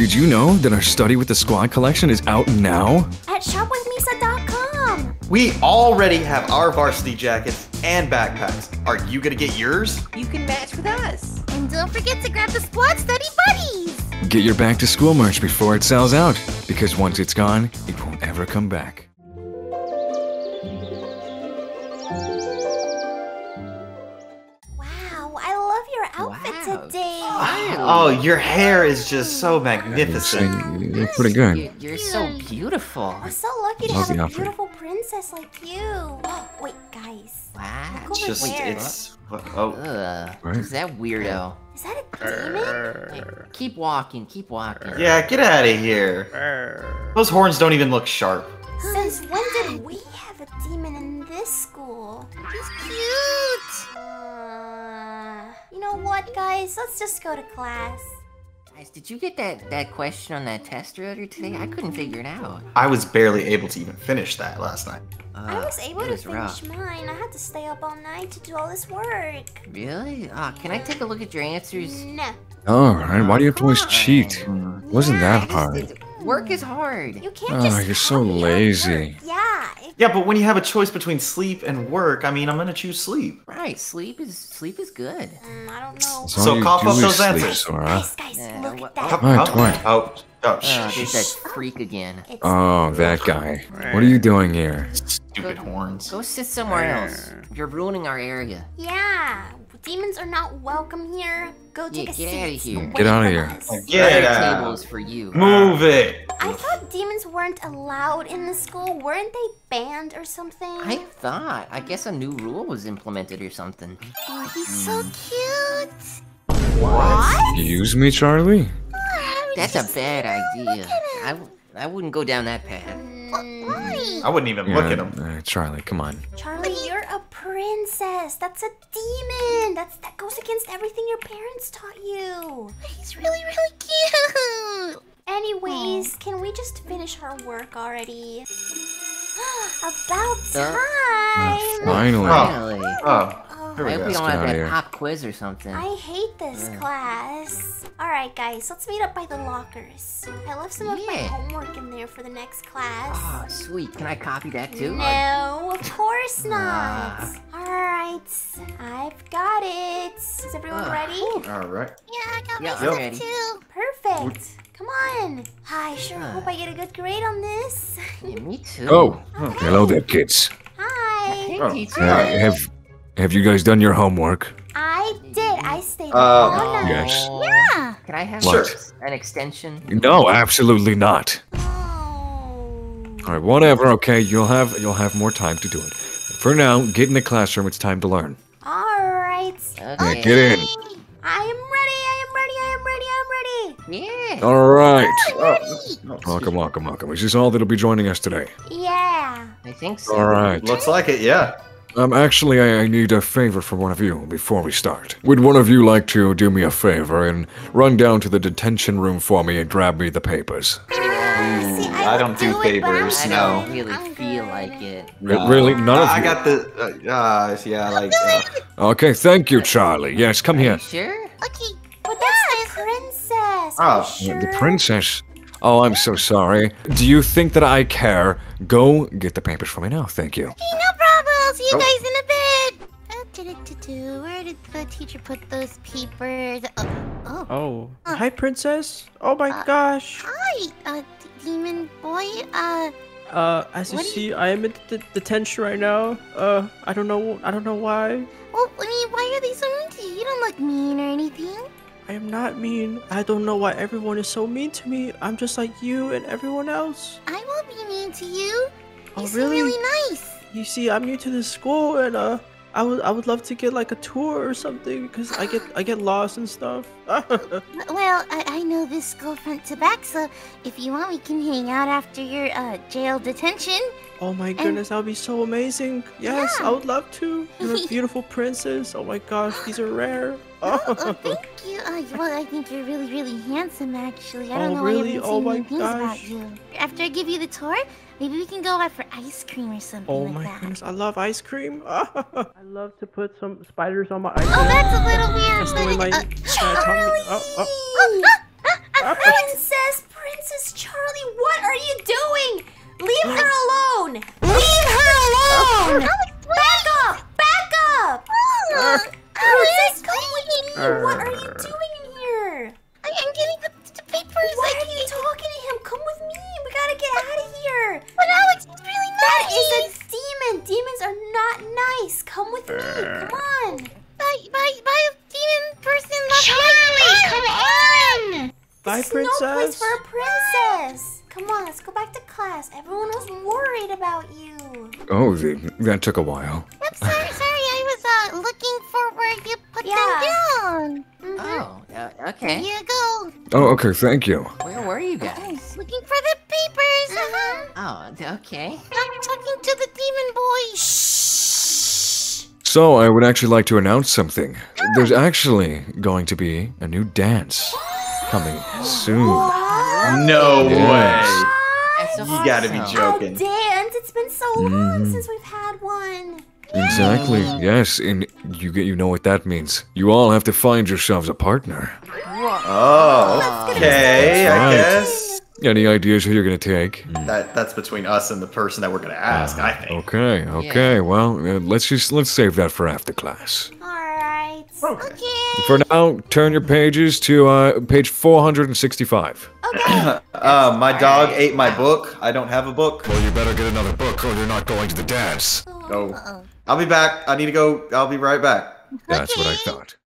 Did you know that our study with the squad collection is out now? At shopwithmisa.com. We already have our varsity jackets and backpacks. Are you gonna get yours? You can match with us. And don't forget to grab the squad study buddies. Get your back to school merch before it sells out, because once it's gone, it won't ever come back. Today. Oh, your hair is just so magnificent. You look pretty good. You, you're so beautiful. I'm so lucky to Love have a outfit. beautiful princess like you. Wait, guys. Wow. It's just, there. it's. Oh, Ugh. Right. Who's that weirdo? Is that a demon? Keep walking. Keep walking. yeah, get out of here. Those horns don't even look sharp. Since when did we have a demon in this school? He's cute. Uh, you know what, guys? Let's just go to class. Guys, did you get that that question on that test earlier today? I couldn't figure it out. I was barely able to even finish that last night. I Uh, was able it to was finish rough. mine. I had to stay up all night to do all this work. Really? Ah, can I take a look at your answers? No. Alright, why do you have to always cheat? Wasn't that It's- hard? It's- Work is hard. You can't Oh, just you're so tell me how to lazy. work. Yeah. Yeah, but when you have a choice between sleep and work, I mean, I'm gonna choose sleep. Right, sleep is sleep is good. mm, I don't know. That's all So you cough do up is those sleep, answers. Sora. Guys, guys, Yeah, look what- at that. What, oh, what? Oh, oh, Uh, shh, there's shh, that shh. freak again. It's Oh, that guy. What are you doing here? Stupid horns. Go sit somewhere else. You're ruining our area. Yeah. Demons are not welcome here. Go take Yeah, a get seat. outta here. Get out of here. us. Get Our out. table is for you. Move it. I thought demons weren't allowed in the school. Weren't they banned or something? I thought. I guess a new rule was implemented or something. Oh, he's so cute. What excuse me, Charlie? That's a bad idea. I, I wouldn't go down that path. Why? I wouldn't even Yeah, look at him. uh, Charlie, come on. Charlie, you're a princess. That's a demon. That's that goes against everything your parents taught you. He's really, really cute. Anyways, can we just finish our work already? About Uh, time. Finally. Finally. Oh, Oh, here I hope we go. don't have outta that pop quiz or something. I hate this class. Alright, guys, let's meet up by the lockers. I left some of my homework in there for the next class. Oh, sweet. Can I copy that too? No, of course not. Ah. Alright, I've got it. Is everyone Ah. ready? All right. Yeah, I got Yeah, I'm ready. too. Perfect. Come on. I sure hope I get a good grade on this. Yeah, me too. Oh, hello there, kids. Hi. Hey, Oh. teacher. Uh, have have you guys done your homework? I did. I stayed Uh, all night. Yes. Oh. Yeah. Can I have Sure. an extension? No, absolutely not. Oh. All right, whatever. Okay, you'll have you'll have more time to do it. For now, get in the classroom. It's time to learn. Alright. Yeah, Okay. get in. I am ready. I am ready. I am ready. I'm ready. Yeah. All right. Oh, Welcome, welcome, welcome. Is this all that'll be joining us today? Yeah. I think so. All right. Looks like it, yeah. Um, actually, I, I need a favor from one of you before we start. Would one of you like to do me a favor and run down to the detention room for me and grab me the papers? See, I don't do would, but I'm I no. don't really I'm feel like it. R- really? None of I, I got the. Uh, uh, yeah, like. Uh, Okay, thank you, Charlie. Yes, come here. Sure? Okay, but that's the princess. Oh. Are you Uh, sure? The princess. Oh, I'm so sorry. Do you think that I care? Go get the papers for me now. Thank you. Hey, no problem. I'll see you Oh. guys in a bit. Uh, do-do-do-do. Where did the teacher put those papers? Oh, oh. Oh, Uh, hi, princess. Oh my uh, gosh. hi, uh, d- demon boy. Uh, Uh, as you what do you- see, I am in det- detention right now. Uh, I don't know. I don't know why. well, I mean, why are they so mean to you? You don't look mean or anything. I am not mean. I don't know why everyone is so mean to me. I'm just like you and everyone else. I won't be mean to you. Oh, You seem really? really nice. You see, I'm new to this school, and uh, I would I would love to get like a tour or something because I get I get lost and stuff. Well, I, I know this school front to back, so if you want, we can hang out after your uh, jail detention. oh my goodness, that would be so amazing. Yes, Yeah. I would love to. You're a beautiful princess. Oh my gosh, these are rare. Oh, oh, thank you. Uh, well, I think you're really, really handsome, actually. I don't Oh, know really? why I Oh, haven't my seen things about you. After I give you the tour, maybe we can go out for ice cream or something Oh like my that. goodness, I love ice cream. I love to put some spiders on my ice cream. Oh, that's a little weird. That's but, my uh, uh, Charlie! oh, oh. Oh, ah, Princess, Princess Charlie, what are you doing? Leave her alone! Leave her alone! Back up! Back up! Princess, come with me! What are you doing in here? I, I'm getting the, the papers. Why I are you talking to him? Come with me! We gotta get out of here! But Alex is really nice. is a demon! Demons are not nice! Come with me! Come on! Bye, bye, bye, demon person. Charlie, come on. Bye, This is no place for a princess! Come on, let's go back to class. Everyone was worried about you. Oh, that took a while. Uh, Here okay. you go. Oh, okay, thank you. Where were you guys? Looking for the papers. Uh-huh. Oh, okay. I'm talking to the demon boy. So, I would actually like to announce something. There's actually going to be a new dance coming soon. What? No Yes. way. That's so You gotta be joking. A dance! It's been so long Mm. since we've had one. Exactly. Yes, and you get you know what that means. You all have to find yourselves a partner. Oh, okay. I Right. guess Any ideas who you're gonna take? that that's between us and the person that we're gonna ask. I think. Okay, okay. Well, uh, let's just let's save that for after class. Alright. Okay. For now, turn your pages to uh, page 465. Okay. Uh, my dog ate my book. I don't have a book. Well, you better get another book, or you're not going to the dance. Oh, I'll be back. I need to go. I'll be right back. That's what I thought.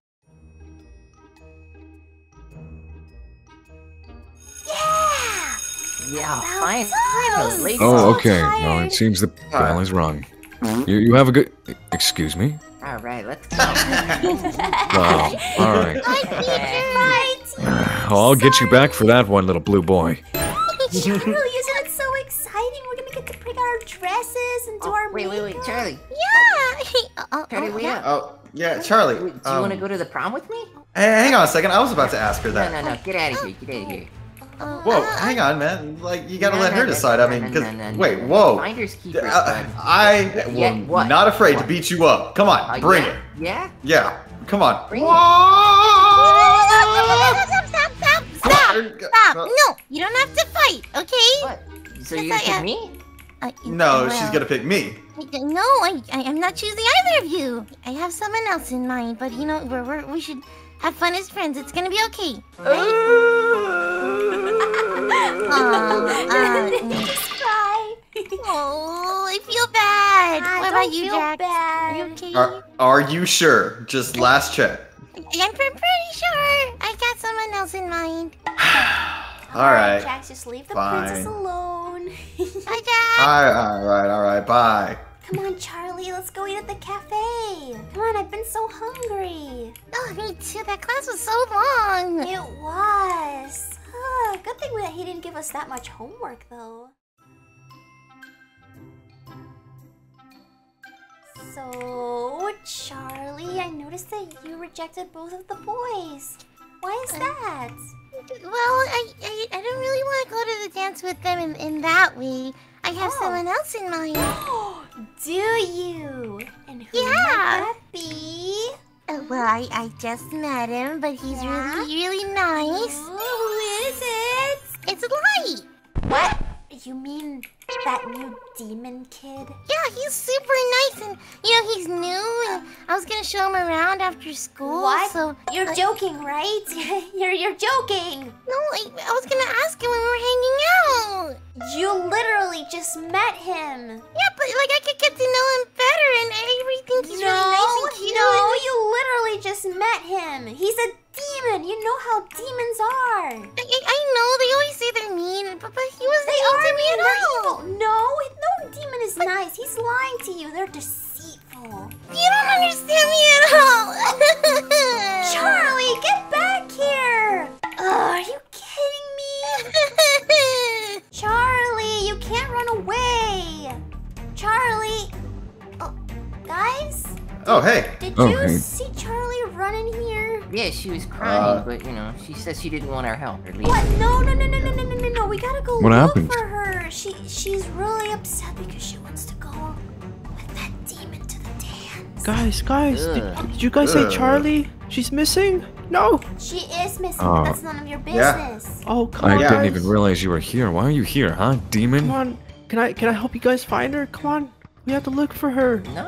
Yeah, fine. time. Oh, okay. Well, it seems the bell is rung. You, you have a good. Excuse me. All right, let's go. Wow. All right. Right. Oh, I'll get you back for that one, little blue boy. Charlie, isn't it so exciting? We're gonna get to pick out our dresses and do Oh, our wait, wait, wait. Charlie. Yeah. Uh, Charlie, wait yeah. Oh, yeah, Charlie. Do you um, want to go to the prom with me? Hey, hang on a second. I was about to ask her that. No, no, no. Get out of here. Get out of here. Uh, Whoa, uh, hang on, man. Like you gotta No, let no, her no, decide. no, I mean, because no, no, no. wait, whoa. Finders keepers, Uh, bud. I am Yeah, what? not afraid to beat you up. Come on, Uh, bring yeah? it. Yeah? Yeah, come on. Bring it. Stop, stop, stop, stop, stop. No, you don't have to fight, okay? What? So Yes, you're I gonna pick am. me? Uh, No, she's well, gonna pick me. I- No, I, I, I'm not choosing either of you. I have someone else in mind, but you know, we're, we're, we should have fun as friends. It's gonna be okay. Aw, uh. Just cry. oh, I feel bad. Ah, what about you, feel Jax? bad. Are you okay? Are, are you sure? Just last check. I'm pretty sure I got someone else in mind. All right. Jax, just leave the Fine. princess alone. Bye, Jack. All right, all right, all right. Bye. Come on, Charlie, let's go eat at the cafe. Come on, I've been so hungry. Oh, me too. That class was so long. It was. He didn't give us that much homework, though. So, Charlie, I noticed that you rejected both of the boys. Why is that? Well, I, I, I don't really want to go to the dance with them in, in that way. I have Oh. someone else in mind. Do you? And who Yeah. might that be? Uh, well, I, I just met him, but he's Yeah? really, really nice. Ooh, it? What? You mean that new demon kid? Yeah, he's super nice, and you know he's new, and I was gonna show him around after school. What? So You're I- joking, right? you're you're joking. No, I, I was gonna ask him when we were hanging out. You literally just met him. Yeah, but like I could get to know him better, and I think he's no, really nice and cute. no, you literally just met him. He's a demon. You know how demons are. I, I, I know they always say they're mean, but, but he wasn't They mean are to me mean. at all. evil. No, no demon is nice. He's lying to you. They're deceitful. You don't understand me at all. Charlie, get back here. Ugh, are you kidding me? Charlie, you can't run away. Charlie. Oh, guys, Oh, hey. did Oh, you hey. see Charlie run in here? Yeah, she was crying, Uh, but you know, she says she didn't want our help or leave. What? No, no, no, no, no, no, no, no, no. We gotta go What look happened? for her. She she's really upset because she wants to go with that demon to the dance. Guys, guys, did, did you guys say Charlie? She's missing? No. She is missing, Oh. but that's none of your Yeah. business. Oh, come I on. Yeah. didn't even realize you were here. Why are you here, huh, demon? Come on. Can I can I help you guys find her? Come on. We have to look for her. No,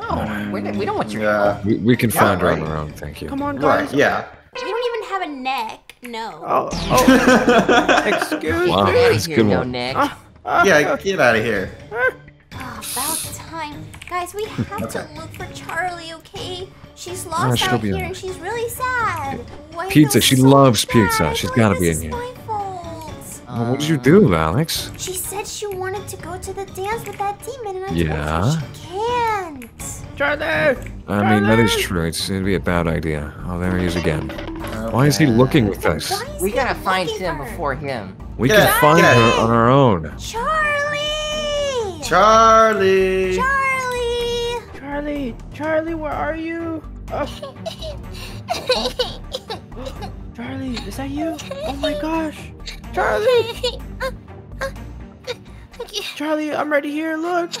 we're we don't want your Yeah. help. We, we can Yeah, find her on our own, thank you. Come on, guys. Right, yeah. You don't even have a neck. No. Oh, oh. excuse Wow. me. Get out That's of here, good no one. neck. yeah, get out of here. Oh, about time. Guys, we have to look for Charlie, okay? She's lost she'll out here on- and she's really sad. Why I Pizza, she so loves bad. pizza. I She's feel gotta be in here. my. Well, what did you do, Alex? She said she wanted to go to the dance with that demon, and I Yeah? told her she can't. Charlie. I mean, that is true. It's, it'd be a bad idea. Oh, there he is again. Why is he looking with us? We gotta find him before him. We Get can out, find get her on our own. Charlie! Charlie. Charlie! Charlie. Charlie, where are you? Oh, Charlie, is that you? Oh my gosh. Charlie. Charlie, I'm right here. Look.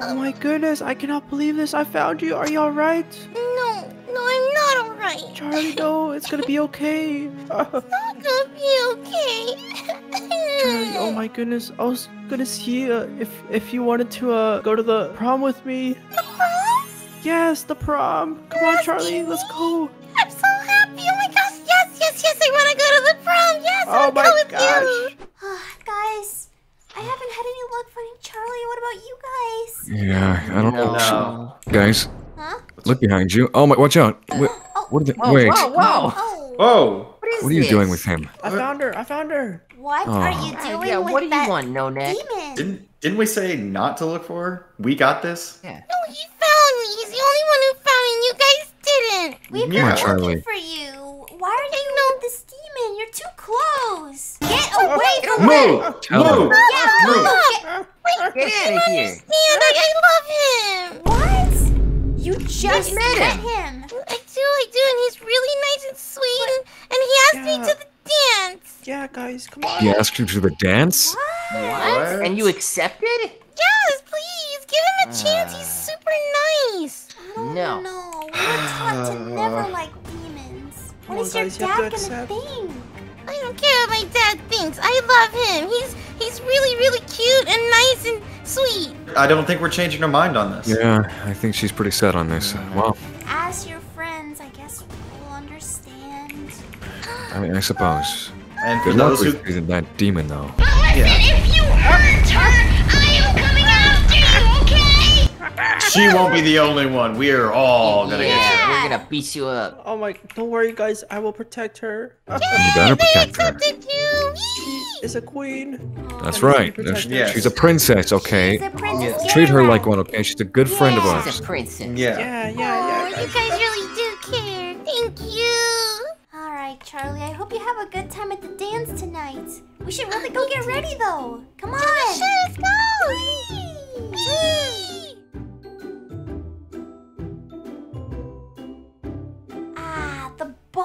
Oh my goodness, I cannot believe this. I found you. Are you alright? No, no, I'm not alright. Charlie, no, it's gonna be okay. Uh, Not gonna be okay. Charlie, oh my goodness, I was gonna see uh, if if you wanted to uh go to the prom with me. The prom? Yes, the prom. Come on, Charlie, let's go. I'm so happy. Oh my gosh, yes, yes, yes, I wanna go to the prom. Yes, Oh wanna my go with gosh. you. Guys, I haven't had any luck finding Charlie. What about you guys? Yeah, I don't know. No. Guys, Huh? look behind you. Oh my, watch out. Wait, oh. what are the, Whoa, wait, whoa, whoa! Oh, Whoa. What is what are you this? doing with him? I found her. I found her. what Oh. are you Yeah, doing yeah, with what do you that want, no neck? demon? Didn't didn't we say not to look for her? We got this. Yeah. No, he found me. He's the only one who found me. You guys didn't. We've Yeah. been Charlie. looking for you. Why are you with this demon? You're too close. Get oh away from him. Move. Tell him. Move. Yeah, Move. look. Get out of here! And I, I love him. What? You just met met him. him. I do, I do, and he's really nice and sweet, and, and he asked me to the dance. Yeah, guys, come on. He asked you to the dance? What? And you accepted? Yes, please, give him a chance. He's super nice. I don't No. know. We were taught to never like demons. Come What on, is your guys, you dad gonna accept. think? I don't care what my dad thinks. I love him. He's he's really, really cute and nice and sweet. I don't think we're changing her mind on this. Yeah, I think she's pretty set on this. Well, As your friends, I guess we'll understand. I mean, I suppose. And for Good luck those who with that demon, though. if you she won't be the only one. We are all gonna get yeah, we're gonna beat you up. Oh my, don't worry, guys. I will protect her. You better They protect her. you. She is a queen. That's right. Protect her. Yes. She's a princess, okay? She's a princess. Yes. Treat her like one, okay? She's a good friend of Yeah. ours. She's a princess. you. Yeah. Yeah, yeah, Oh, you guys. guys really do care. Thank you. All right, Charlie. I hope you have a good time at the dance tonight. We should really go get ready, though. Come on. Let's go. Whee! Ah,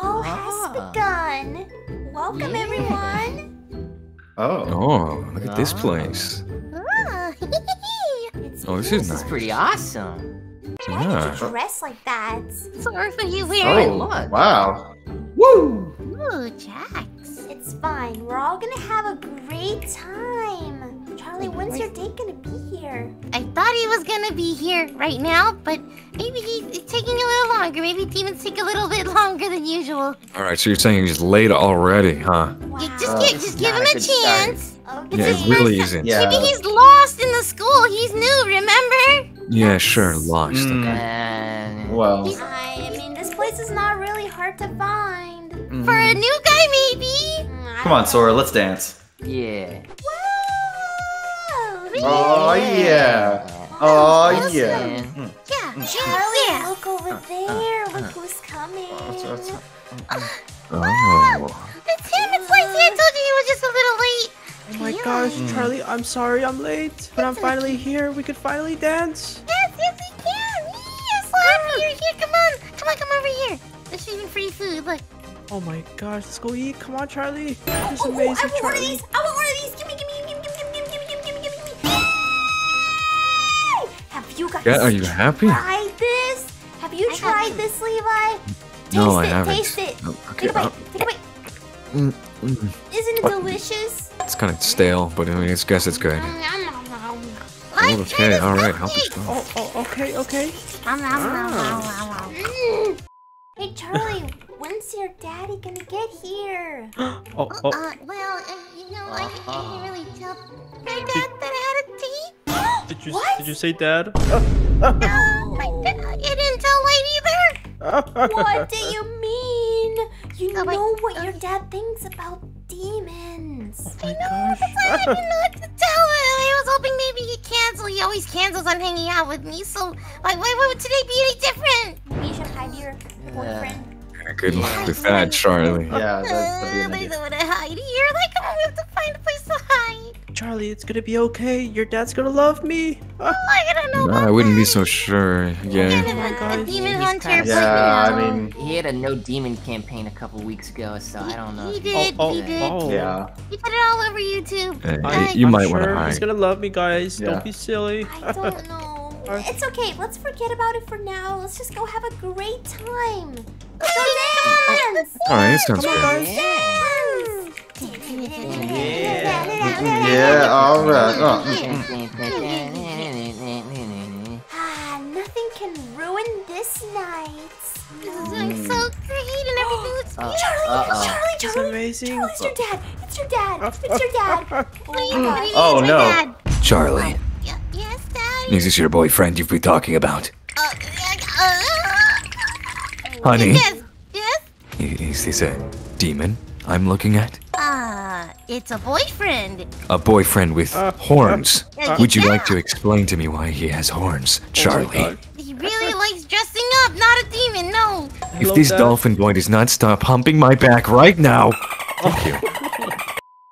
the ball has Ah. begun. Welcome, Yeah. everyone. Oh. Oh, look at this place. Ah. It's Oh, this is This is pretty awesome. Why did Yeah. you dress like that? Sorry for you Oh. wearing. look. Wow. Woo. Ooh, Jax. It's fine. We're all gonna have a great time. Charlie, when's your date gonna be here? I thought he was gonna be here right now, but maybe he's taking a little longer. Maybe demons take a little bit longer than usual. All right, so you're saying he's late already, huh? Wow. Yeah, just get, this just give him a a chance. Okay. Yeah, it really isn't. Yeah. Maybe he's lost in the school. He's new, remember? Yeah, sure, lost. Mm. Okay. And Well. I mean, this place is not really hard to find. mm. For a new guy, maybe. Mm, Come on, Sora. Let's dance. yeah. Know. Oh yeah. Oh, oh yeah. Mm. Yeah. Charlie, hmm. hmm. hmm. look over there. Look who's coming. Oh. It's ah, oh. him. It's Lacey. I told you he was just a little late. Oh my Yeah. gosh, Charlie, I'm sorry I'm late, but I'm finally here. We could finally dance. Yes, yes, we can. Yes, so happy you're here. Come on. Come on, come over here. There's even free food. Look. Oh my gosh, let's go eat. Come on, Charlie. This is Oh, I amazing, want one of these. I want one of these. Have Yeah, are you happy? tried this? Have you I tried haven't. this, Levi? No, I it, haven't. Taste it. Oh, Take a okay, bite. Take a bite. Mm, mm. Isn't it delicious? It's kind of stale, but I mean, I guess it's good. Like, Okay, all right, help cupcakes. yourself. Oh, oh, okay, okay. Nom, nom, nom, nom, nom, nom. Mm. Hey Charlie, when's your daddy gonna get here? Oh, oh, Uh, well, uh, you know, I, I didn't really tell did you What? did you say dad? No, my dad, I didn't tell Light either. What do you mean? You Oh, wait, know what your dad thinks about demons. Oh my gosh. I didn't know what to tell him. I was hoping maybe he'd cancel. He always cancels on hanging out with me, so why, why, why would today be any different? Maybe you should hide your boyfriend. Yeah. Good luck with that, Charlie. Yeah, that's, that'd be Uh, an there's idea. nowhere to hide here. Like, come Charlie, it's gonna be okay. Your dad's gonna love me. Oh, I don't know. No, about I wouldn't be so sure. Yeah. Kind of my a, a demon He's hunter, kinda- but Yeah, I mean, He had a no demon campaign a couple weeks ago, so I don't know. He did, oh, he did. oh. yeah. He put it all over YouTube. Uh, I- you I'm might want to hide. He's hide. gonna love me, guys. Yeah. Don't be silly. I don't know. It's okay. Let's forget about it for now. Let's just go have a great time. Let's go dance. All right, that sounds Come on, good. Guys. Yeah, alright. Oh, mm, Ah, nothing can ruin this night. This is doing so great and everything looks Uh, Charlie, uh-oh. Charlie, It's Charlie. amazing. Charlie, it's your dad. It's your dad. It's your dad. Oh my gosh. Oh, my no. Dad. Charlie, Yeah, yes, Dad. is this your boyfriend you've been talking about? Uh, uh, Honey, yes, yes. i- is this a demon I'm looking at? It's a boyfriend. A boyfriend with Uh, horns. uh, Would you yeah. like to explain to me why he has horns, Oh Charlie? God. He really likes dressing up, not a demon, no. If Hello, this Dad. dolphin boy does not stop humping my back right now. Thank you.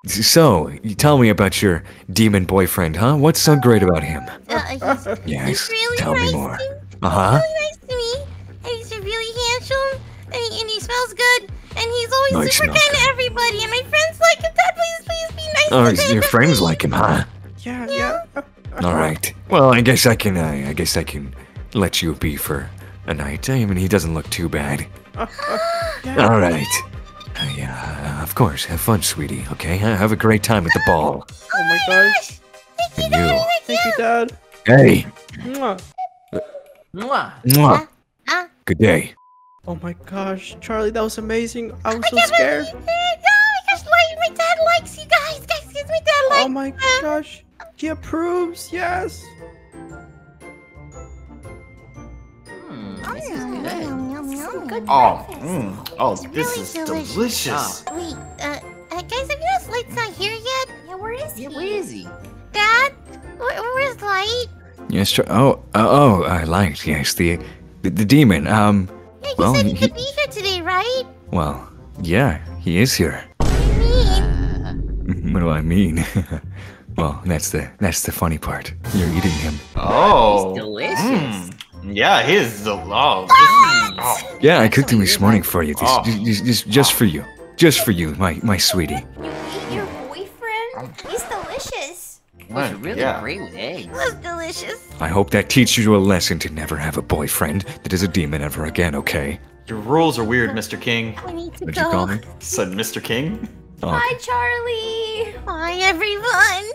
So, you tell me about your demon boyfriend, huh? What's so great about him? Uh, he's, Yes, he's really tell nice me more. To, Uh huh. really nice to me. And he's really handsome. And he, and he smells good. And he's always No, super smells kind to everybody. And my friends like him. Dad, please, please be nice Oh, to him. your friends like him, huh? Yeah, yeah. All right. Well, I guess I can. Uh, I guess I can let you be for a night. I mean, he doesn't look too bad. yeah. All right. Uh, yeah, uh, of course. Have fun, sweetie. Okay. Uh, Have a great time at the ball. Oh my gosh. And you. Thank you, Dad. Hey. Mwah. Mwah. Mwah. Ah. Good day. Oh my gosh, Charlie, that was amazing. I was I so can't scared. Guys. Guys, guys, my dad likes Oh my gosh. He approves, yes. This Yum, good. yum, yum, yum. Good Oh, breakfast. mm, oh, It's this really is delicious. delicious. Wait, uh, uh, guys, have you noticed Light's not here yet? Yeah, where is he? Where is he? Dad? Where, where's Light? Yes. Oh. Uh, oh. I lied. Yes. The, the the demon. Um. Yeah, you Well, said he he- could be here today, right? Well. Yeah. He is here. I What do I mean? well, that's the that's the funny part. You're eating him. Oh, he's Delicious. mm, yeah, his the this is, oh. Yeah, I cooked him this morning for you. Just, Oh. just, just, just, just for you. Just for you, my my sweetie. You eat your boyfriend? He's delicious. Was really yeah. great with eggs. it was delicious. I hope that teaches you a lesson to never have a boyfriend that is a demon ever again. Okay? Your rules are weird, Mr. King. We need to What'd go. you call me? Said Mr. King. Oh, Bye, Charlie. Bye, everyone.